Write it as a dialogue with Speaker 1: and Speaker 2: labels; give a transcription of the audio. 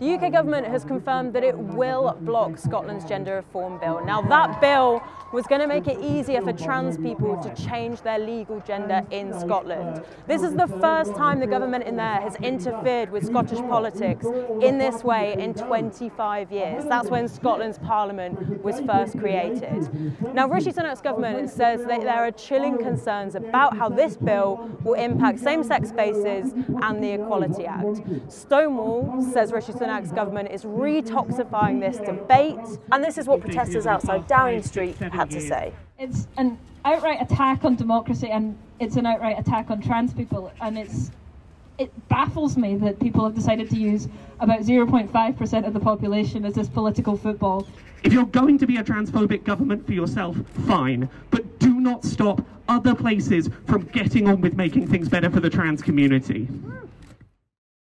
Speaker 1: The UK government has confirmed that it will block Scotland's gender reform bill. Now, that bill was going to make it easier for trans people to change their legal gender in Scotland. This is the first time the government in there has interfered with Scottish politics in this way in 25 years. That's when Scotland's parliament was first created. Now, Rishi Sunak's government says that there are chilling concerns about how this bill will impact same-sex spaces and the Equality Act. Stonewall says Rishi Sunak's government is retoxifying this debate, and this is what protesters outside Downing Street had to mm-hmm. say.
Speaker 2: It's an outright attack on democracy and it's an outright attack on trans people, and it's it baffles me that people have decided to use about 0.5% of the population as this political football.
Speaker 3: If you're going to be a transphobic government for yourself, fine, but do not stop other places from getting on with making things better for the trans community. Hmm.